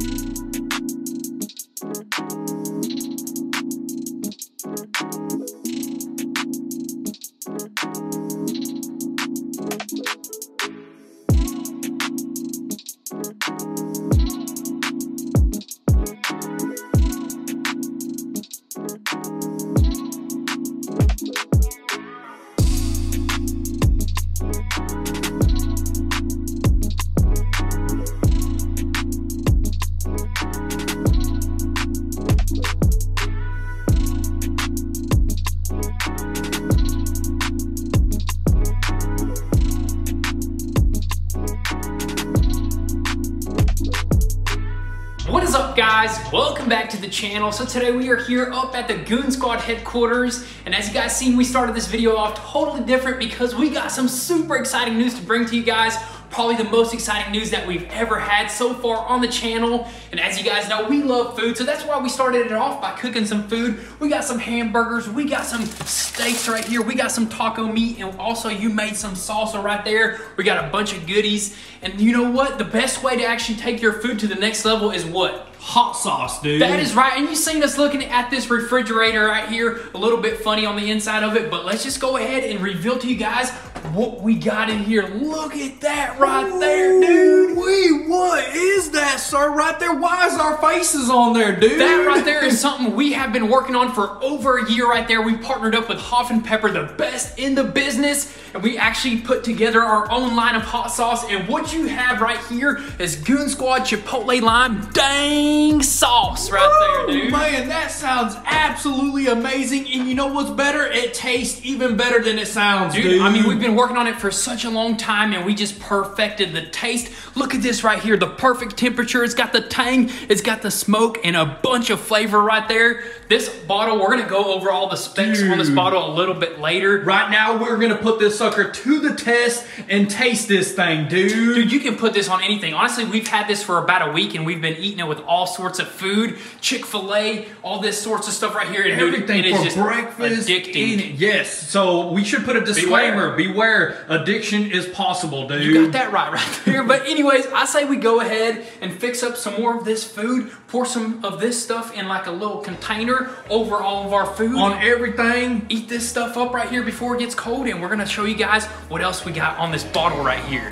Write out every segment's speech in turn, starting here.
Música What is up guys? Welcome back to the channel. So today we are here up at the Goonzquad headquarters and as you guys seen we started this video off totally different because we got some super exciting news to bring to you guys probably the most exciting news that we've ever had so far on the channel. And as you guys know, we love food, so that's why we started it off by cooking some food. We got some hamburgers, we got some steaks right here, we got some taco meat, and also you made some salsa right there. We got a bunch of goodies. And you know what? The best way to actually take your food to the next level is what? Hot sauce, dude. That is right. And you've seen us looking at this refrigerator right here, a little bit funny on the inside of it, but let's just go ahead and reveal to you guys what we got in here. Look at that right there, dude. Wait, what is that, sir? Right there. Why is our faces on there, dude? That right there is something we have been working on for over a year right there. We partnered up with Hoff and Pepper, the best in the business, and we actually put together our own line of hot sauce. And what you have right here is Goonzquad Chipotle Lime Dang Sauce right there, dude. Man, that sounds absolutely amazing. And you know what's better? It tastes even better than it sounds, dude. Dude, I mean, we've been working on it for such a long time and we just perfected the taste. Look at this right here, the perfect temperature. It's got the tang, it's got the smoke, and a bunch of flavor right there. This bottle, we're gonna go over all the specs on this bottle a little bit later. Right now, we're gonna put this sucker to the test and taste this thing, dude. Dude, you can put this on anything. Honestly, we've had this for about a week and we've been eating it with all sorts of food, Chick-fil-A, all this sorts of stuff right here. And dude, Everything it is for just breakfast. addicting. in. Yes. So we should put a disclaimer. Beware. Addiction is possible, dude. You got that right right there. But anyways, I say we go ahead and fix up some more of this food, pour some of this stuff in like a little container over all of our food. On everything. Eat this stuff up right here before it gets cold and we're gonna show you guys what else we got on this bottle right here.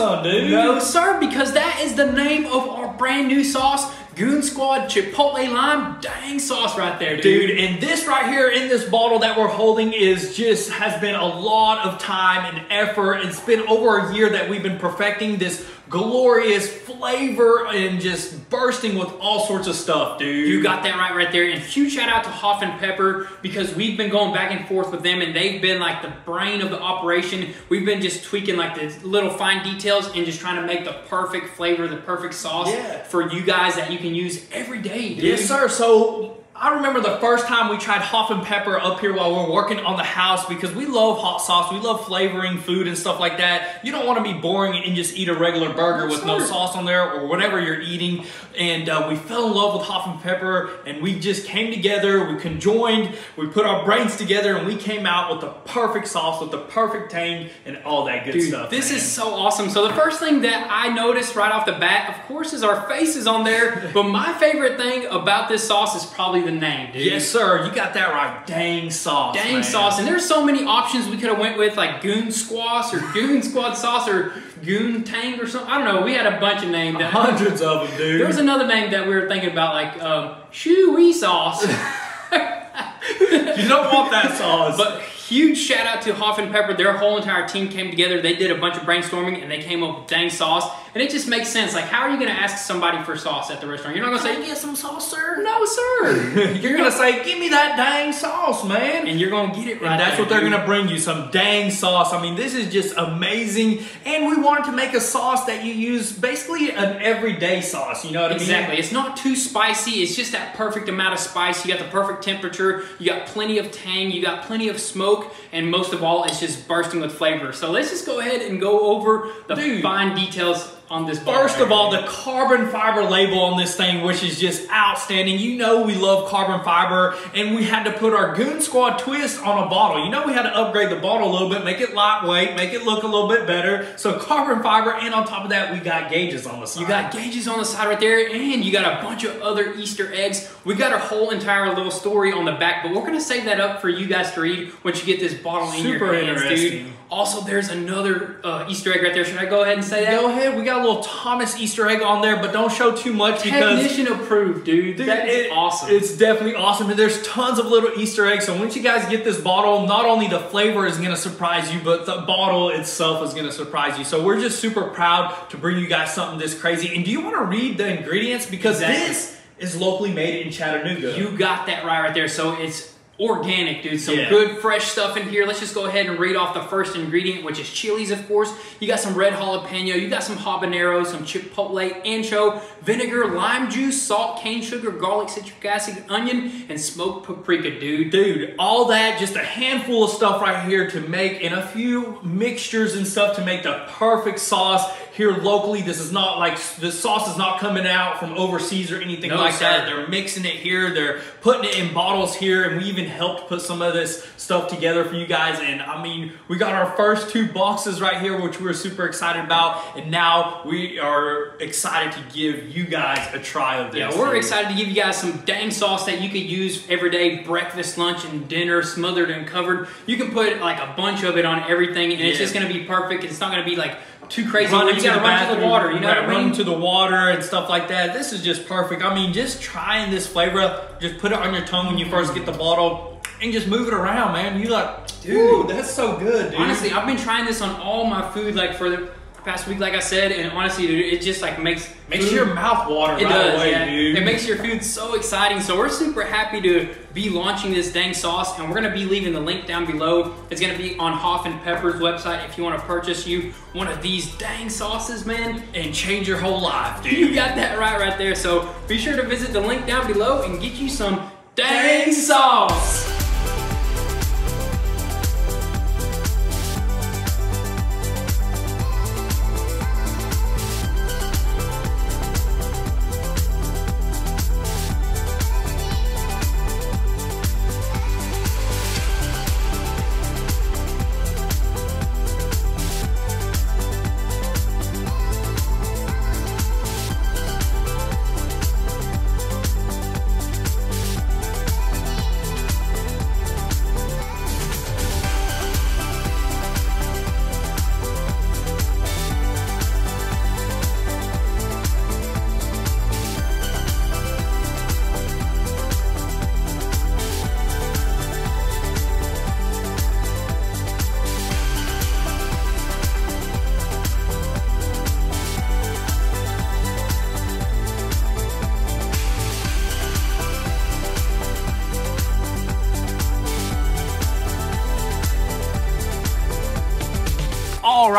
Are there, you dude? about to say dang son, dude? No, sir, because that is the name of our brand new sauce, Goonzquad Chipotle Lime dang sauce right there, dude. dude. And this right here in this bottle that we're holding is just has been a lot of time and effort. It's been over a year that we've been perfecting this glorious flavor and just bursting with all sorts of stuff, dude. You got that right right there. And huge shout out to Hoff and Pepper because we've been going back and forth with them and they've been like the brain of the operation. We've been just tweaking like the little fine details and just trying to make the perfect flavor, the perfect sauce yeah. for you guys that you can use every day, dude. Yes, sir. So I remember the first time we tried Hoff and Pepper up here while we are working on the house because we love hot sauce. We love flavoring food and stuff like that. You don't want to be boring and just eat a regular burger with no sauce on there or whatever you're eating. And uh, we fell in love with Hoff and Pepper and we just came together, we conjoined, we put our brains together and we came out with the perfect sauce, with the perfect tang and all that good Dude, stuff. This man. is so awesome. So the first thing that I noticed right off the bat, of course, is our faces on there. but my favorite thing about this sauce is probably the name, dude. Yes, sir. You got that right. Dang sauce. Dang man. sauce. And there's so many options we could have went with, like Goon Squash or Goonzquad sauce or Goon Tang or something. I don't know. We had a bunch of names. Hundreds of them, dude. There was another name that we were thinking about, like um, Chewy sauce. you don't want that sauce. But huge shout out to Hoff and Pepper. Their whole entire team came together. They did a bunch of brainstorming and they came up with dang sauce. And it just makes sense. Like, how are you going to ask somebody for sauce at the restaurant? You're not going to say, get some sauce, sir? No, sir. you're going to say, give me that dang sauce, man. And you're going to get it right And that's there, what they're going to bring you, some dang sauce. I mean, this is just amazing. And we wanted to make a sauce that you use basically an everyday sauce. You know what exactly. I mean? Exactly. It's not too spicy. It's just that perfect amount of spice. You got the perfect temperature. You got plenty of tang. You got plenty of smoke. And most of all, it's just bursting with flavor. So let's just go ahead and go over the Dude. fine details on this First of all, the carbon fiber label on this thing, which is just outstanding. You know we love carbon fiber, and we had to put our Goonzquad twist on a bottle. You know we had to upgrade the bottle a little bit, make it lightweight, make it look a little bit better. So carbon fiber, and on top of that, we got gauges on the side. You got gauges on the side right there, and you got a bunch of other Easter eggs. We got a whole entire little story on the back, but we're gonna save that up for you guys to read once you get this bottle in your hands, dude. Also, there's another uh, Easter egg right there. Should I go ahead and say that? Go ahead. We got a little Thomas Easter egg on there, but don't show too much because technician approved, dude. dude that is it, awesome. It's definitely awesome. And there's tons of little Easter eggs. So once you guys get this bottle, not only the flavor is gonna surprise you, but the bottle itself is gonna surprise you. So we're just super proud to bring you guys something this crazy. And do you want to read the ingredients because exactly. this is locally made in Chattanooga. You got that right right there. So it's organic, dude. Some yeah. good fresh stuff in here. Let's just go ahead and read off the first ingredient, which is chilies, of course. You got some red jalapeno, you got some habanero, some chipotle, ancho, vinegar, lime juice, salt, cane sugar, garlic, citric acid, onion, and smoked paprika, dude. Dude, all that, just a handful of stuff right here to make, and a few mixtures and stuff to make the perfect sauce here locally. This is not like, the sauce is not coming out from overseas or anything no, like sir. that. They're mixing it here. They're putting it in bottles here, and we even helped put some of this stuff together for you guys. And I mean, we got our first two boxes right here, which we're super excited about. And now we are excited to give you guys a try of this. Yeah, we're excited to give you guys some dang sauce that you could use every day, breakfast, lunch, and dinner, smothered and covered. You can put like a bunch of it on everything, and yeah. it's just gonna be perfect. It's not gonna be like too crazy. Run you gotta run to the water, you know right, what I mean? Run to the water and stuff like that. This is just perfect. I mean, just trying this flavor, just put it on your tongue when you first get the bottle and just move it around, man. You like, dude, that's so good, dude. Honestly, I've been trying this on all my food, like for the past week, like I said, and honestly, dude, it just like makes makes food, your mouth water. It right does, away, yeah. Dude. It makes your food so exciting. So we're super happy to be launching this dang sauce, and we're gonna be leaving the link down below. It's gonna be on Hoff and Pepper's website if you want to purchase you one of these dang sauces, man, and change your whole life, dude. You got that right, right there. So be sure to visit the link down below and get you some dang sauce.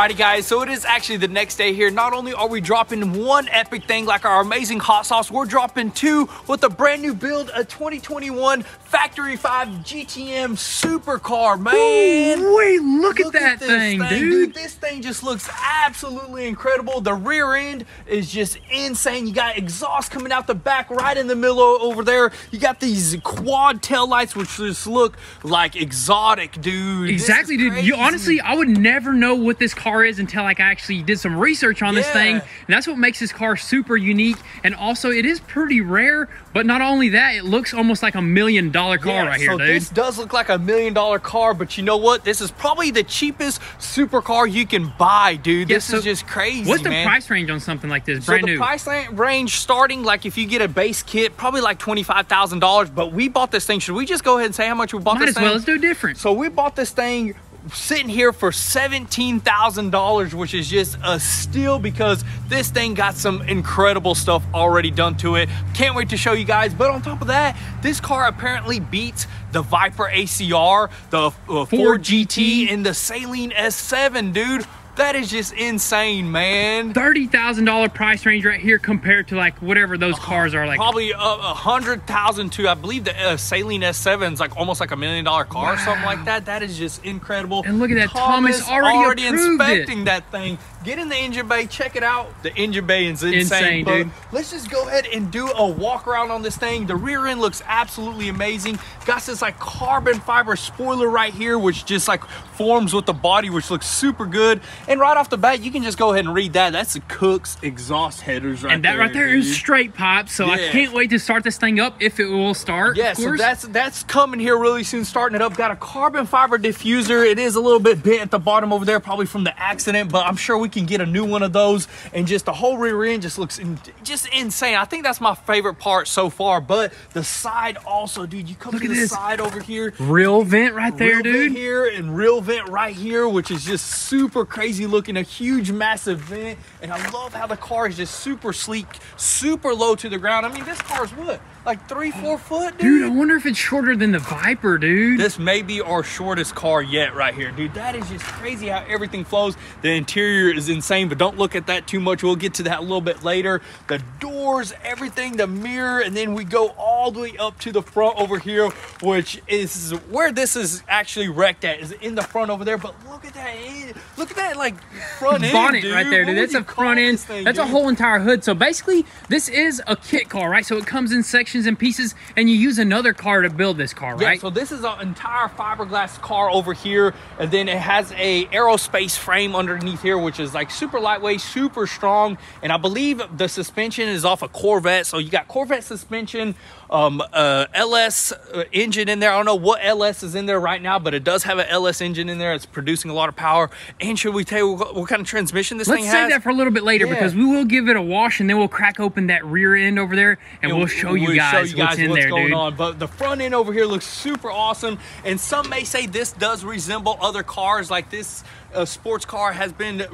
Alrighty guys, so it is actually the next day here. Not only are we dropping one epic thing like our amazing hot sauce, we're dropping two with a brand new build, a 2021 Factory 5 GTM supercar, man. Ooh, wait, look, Look at that this thing, dude. This thing just looks absolutely incredible. The rear end is just insane. You got exhaust coming out the back right in the middle over there. You got these quad tail lights, which just look like exotic, dude. Exactly, dude. You honestly, I would never know what this car is until like I actually did some research on this Yeah. thing, and that's what makes this car super unique. And also, it is pretty rare. But not only that, it looks almost like a million dollar car Yeah, right here, so dude. this does look like a million dollar car, but you know what? This is probably the cheapest supercar you can buy, dude. Yeah, This so is just crazy, What's the man. price range on something like this? So Brand the new. price range starting like if you get a base kit, probably like twenty five thousand dollars. But we bought this thing. Should we just go ahead and say how much we bought Might this as thing? well. Let's do different. So we bought this thing sitting here for $17,000, which is just a steal because this thing got some incredible stuff already done to it. Can't wait to show you guys. But on top of that, this car apparently beats the Viper ACR, the uh, Ford, Ford GT, GT. and the Saleen S7, dude. That is just insane, man. Thirty thousand dollar price range right here compared to like whatever those cars are like. Probably a, hundred thousand to I believe the uh, Saleen S7 is like almost like a million dollar car or something like that. That is just incredible. And look at that, Thomas already approved it. inspecting that thing. Get in the engine bay, check it out. The engine bay is insane, Insane, dude. Let's just go ahead and do a walk around on this thing. The rear end looks absolutely amazing. Got this like carbon fiber spoiler right here, which just like forms with the body, which looks super good. And right off the bat, you can just go ahead and read that. That's the Kooks exhaust headers right there. and that there. right there is dude. straight pipe, so I can't wait to start this thing up if it will start. Yeah, so that's that's coming here really soon, starting it up. Got a carbon fiber diffuser. It is a little bit bent at the bottom over there, probably from the accident, but I'm sure we can get a new one of those. And just the whole rear end just looks in, just insane. I think that's my favorite part so far. But the side also, dude, you come Look to at the this. side over here. real vent right there, real dude. here and real vent right here, which is just super crazy looking. A huge, massive vent, and I love how the car is just super sleek, super low to the ground. I mean, this car is what, like three, four foot, Dude, I wonder if it's shorter than the Viper, dude. this may be our shortest car yet right here, dude. That is just crazy how everything flows. The interior is insane, but don't look at that too much. We'll get to that a little bit later. The doors, everything, the mirror, and then we go all the way up to the front over here, which is where this is actually wrecked at, is in the front over there. But look at that, look at that like front end, bonnet dude. right there, dude. would That's a front end. thing, That's a whole entire hood. So basically, this is a kit car, right? So it comes in sections and pieces, and you use another car to build this car, right? Yeah, right? so this is an entire fiberglass car over here, and then it has a aerospace frame underneath here, which is like super lightweight, super strong, and I believe the suspension is off a Corvette. So you got Corvette suspension, um, uh, LS uh, engine in there. I don't know what LS is in there right now, but it does have an LS engine in there. It's producing a lot of power. And should we tell you what, what kind of transmission this thing? Let's thing save that for a little bit later Yeah. because we will give it a wash and then we'll crack open that rear end over there and we'll show you we'll guys show you what's guys in what's there, going dude. on. But the front end over here looks super awesome, and some may say this does resemble other cars. Like this uh, sports car has been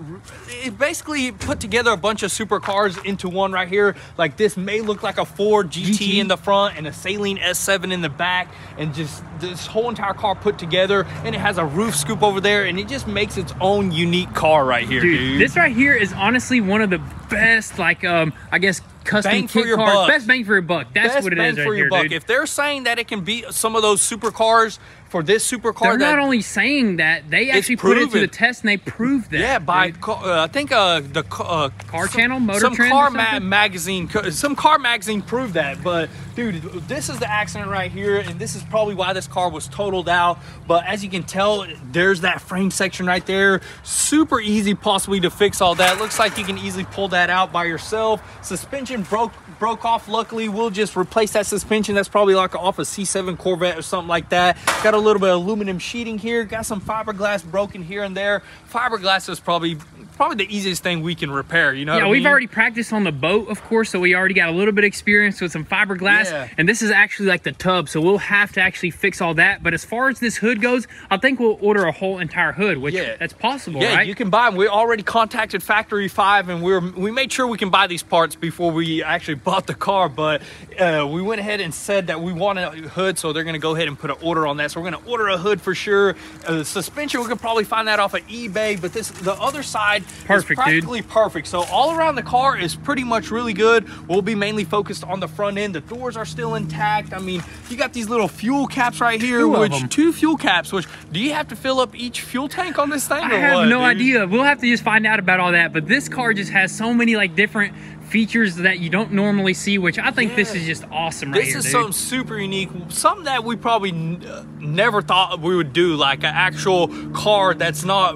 it basically put together a bunch of supercars into one right here. Like this may look like a Ford GT, GT. in the front and a Saleen S7 in the back, and just this whole entire car put together. And it has a roof scoop over there, and it just makes its own unique car right here, dude. Dude, this right here is honestly one of the best, like, um, I guess, custom Bang for kit your cars. buck. Best bang for your buck. That's Best what it bang is right for your here, buck. dude. If they're saying that it can beat some of those supercars for this supercar, They're that, not only saying that, they actually put it to the test and they proved that. Yeah, by uh, I think uh, the uh, Car some- Channel, Motor some car something? magazine, some car magazine proved that. But dude, this is the accident right here, and this is probably why this car was totaled out. But as you can tell, there's that frame section right there. Super easy, possibly to fix all that. Looks like you can easily pull that out by yourself. Suspension broke broke off. Luckily, we'll just replace that suspension. That's probably like off a C7 Corvette or something like that. Got a little bit of aluminum sheeting here. Got some fiberglass broken here and there. Fiberglass is probably probably the easiest thing we can repair. You know? Yeah, we've mean? already practiced on the boat, of course, so we already got a little bit of experience with some fiberglass. Yeah. And this is actually like the tub, so we'll have to actually fix all that. But as far as this hood goes, I think we'll order a whole entire hood, which Yeah. that's possible, Yeah, right? you can buy them. We already contacted Factory Five, and we are we made sure we can buy these parts before we actually bought the car. But uh, we went ahead and said that we want a hood, so they're going to go ahead and put an order on that. So we're going to order a hood for sure. Uh, suspension, we could probably find that off of eBay. But this the other side Perfect, is dude. practically perfect. So all around the car is pretty much really good. We'll be mainly focused on the front end. The doors are still intact. I mean, you got these little fuel caps right here, Two which two fuel caps. Which do you have to fill up each fuel tank on this thing? I have what, no dude? idea. We'll have to just find out about all that. But this car just has so many like different features that you don't normally see, which I think this is just awesome right This here, is dude. something super unique, something that we probably uh, never thought we would do, like an actual car that's not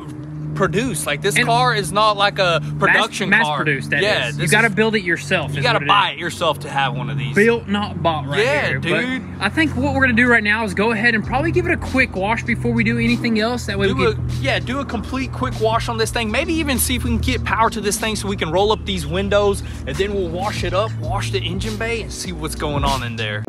produced. Like this And- car is not like a production mass, car. mass produced. That yeah, is. You got to build it yourself. You got to buy is. it yourself to have one of these. Built, not bought, right Yeah, here. But dude. I think what we're gonna do right now is go ahead and probably give it a quick wash before we do anything else. That way we Do a, can. yeah, do a complete quick wash on this thing. Maybe even see if we can get power to this thing so we can roll up these windows and then we'll wash it up, wash the engine bay, and see what's going on in there.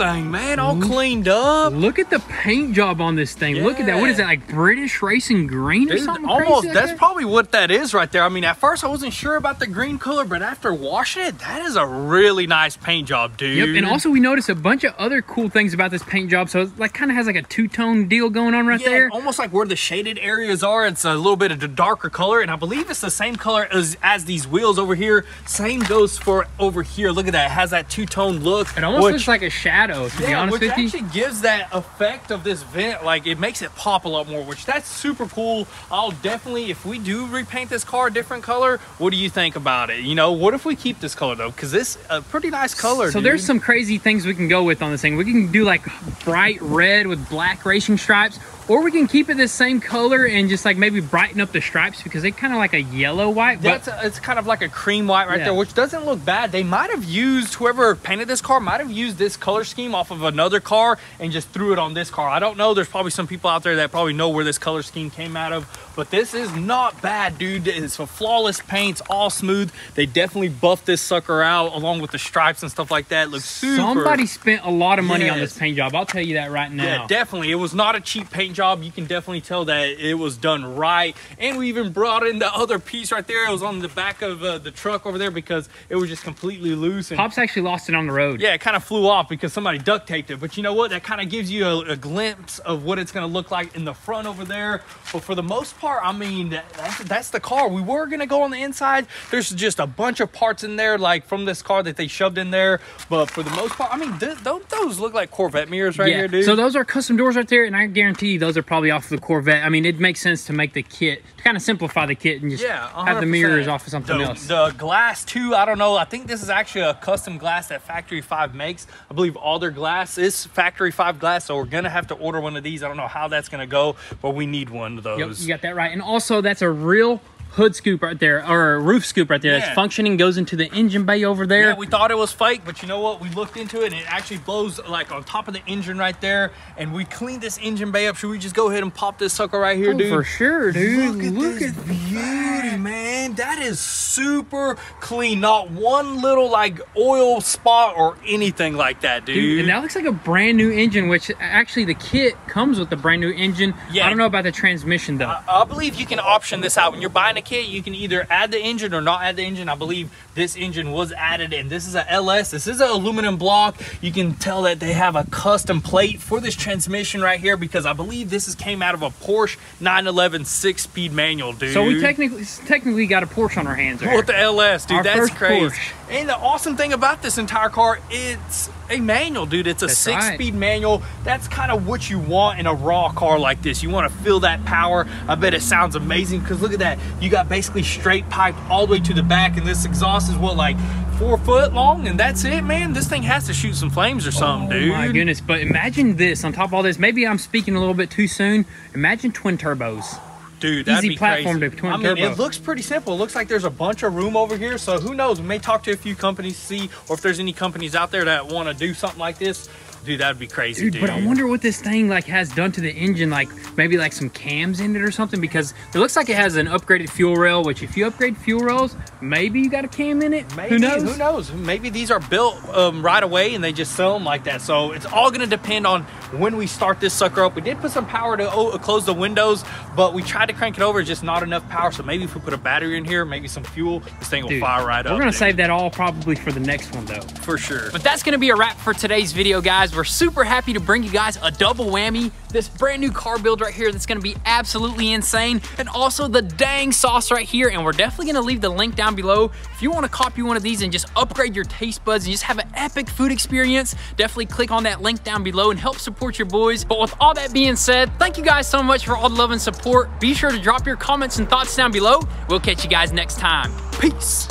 Thing, man, all cleaned up. Look at the paint job on this thing. Look at that. What is that? Like British racing green or something? almost like that's that? probably what that is right there. I mean, at first I wasn't sure about the green color, but after washing it, that is a really nice paint job, dude. Yep, and also we noticed a bunch of other cool things about this paint job. So it like kind of has like a two tone deal going on right yeah, there. almost like where the shaded areas are, it's a little bit of a darker color, and I believe it's the same color as as these wheels over here. Same goes for over here. Look at that, it has that two tone look. It almost which- looks like a shadow. To be honest which with you, actually gives that effect of this vent, like it makes it pop a lot more, which that's super cool. I'll definitely, if we do repaint this car a different color, what do you think about it? You know, what if we keep this color though? Because this a pretty nice color. So there's some crazy things we can go with on this thing. We can do like bright red with black racing stripes, or we can keep it the same color and just like maybe brighten up the stripes because they kind of like a yellow white. But That's a, it's kind of like a cream white right Yeah. there, which doesn't look bad. They might have used whoever painted this car might have used this color scheme off of another car and just threw it on this car. I don't know. There's probably some people out there that probably know where this color scheme came out of, but this is not bad, dude. It's a flawless paint, it's all smooth. They definitely buffed this sucker out along with the stripes and stuff like that. It looks super. somebody spent a lot of money on this paint job. I'll tell you that right now. Yeah, definitely. It was not a cheap paint job. You can definitely tell that it was done right. And we even brought in the other piece right there. It was on the back of uh, the truck over there because it was just completely loose. And Pops actually lost it on the road. yeah, it kind of flew off because somebody duct taped it. But you know what? That kind of gives you a, a glimpse of what it's going to look like in the front over there. But for the most part, I mean, that, that's, that's the car. We were going to go on the inside. There's just a bunch of parts in there, like from this car that they shoved in there. But for the most part, I mean, th- don't those look like Corvette mirrors right yeah. here, dude? So those are custom doors right there, and I guarantee you those are probably off of the Corvette. I mean, it makes sense to make the kit to kind of simplify the kit and just Yeah, have the mirrors off of something the, else. The glass too, I don't know. I think this is actually a custom glass that Factory Five makes. I believe all their glass is Factory Five glass, so we're gonna have to order one of these. I don't know how that's gonna go, but we need one of those. Yep, those. you got that right. And also, that's a real hood scoop right there, or a roof scoop right there. Yeah. That's functioning, goes into the engine bay over there. Yeah, we thought it was fake, but you know what? We looked into it and it actually blows like on top of the engine right there. And we cleaned this engine bay up. Should we just go ahead and pop this sucker right here, Oh, dude? for sure, dude. Look at Look this at beauty, man. That is super clean. Not one little like oil spot or anything like that, dude. Dude, and that looks like a brand new engine, which actually the kit comes with the brand new engine. Yeah. I don't know about the transmission though. I believe you can option this out when you're buying you can either add the engine or not add the engine. I believe this engine was added and this is a LS. This is an aluminum block. You can tell that they have a custom plate for this transmission right here because I believe this is came out of a Porsche 911 six-speed manual, dude. So we technically technically got a Porsche on our hands right With the LS, dude, Our that's crazy. Porsche. And the awesome thing about this entire car, it's a manual, dude. It's a six-speed manual. That's kind of what you want in a raw car like this. You want to feel that power. I bet it sounds amazing because look at that. You got basically straight piped all the way to the back, and this exhaust is what like four foot long, and that's it, man. This thing has to shoot some flames or something, Oh dude. my goodness! But imagine this on top of all this. Maybe I'm speaking a little bit too soon. Imagine twin turbos. Dude, that'd Easy be platform crazy. to twin I mean, turbo. it looks pretty simple. It looks like there's a bunch of room over here. So who knows? We may talk to a few companies, see, or if there's any companies out there that want to do something like this. Dude, that'd be crazy, Dude, dude. but I wonder what this thing like has done to the engine. Like maybe like some cams in it or something because it looks like it has an upgraded fuel rail. Which if you upgrade fuel rails, maybe you got a cam in it. Maybe, Who knows? Who knows? Maybe these are built um, right away and they just sell them like that. So it's all going to depend on when we start this sucker up. We did put some power to o- close the windows, but we tried to crank it over. It's just not enough power. So maybe if we put a battery in here, maybe some fuel, this thing will Dude, fire right up. We're gonna dude. save that all probably for the next one though. for sure. But that's gonna be a wrap for today's video, guys. We're super happy to bring you guys a double whammy. This brand new car build right here that's gonna be absolutely insane. And also the dang sauce right here. And we're definitely gonna leave the link down below. If you wanna copy one of these and just upgrade your taste buds and just have an epic food experience, definitely click on that link down below and help support your boys. But with all that being said, thank you guys so much for all the love and support. Be sure to drop your comments and thoughts down below. We'll catch you guys next time. Peace.